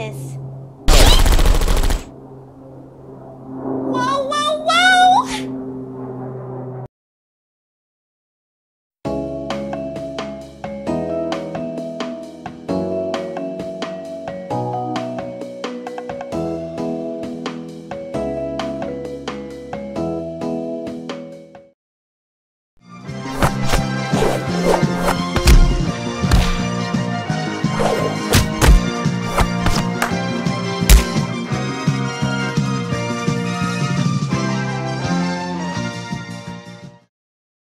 this.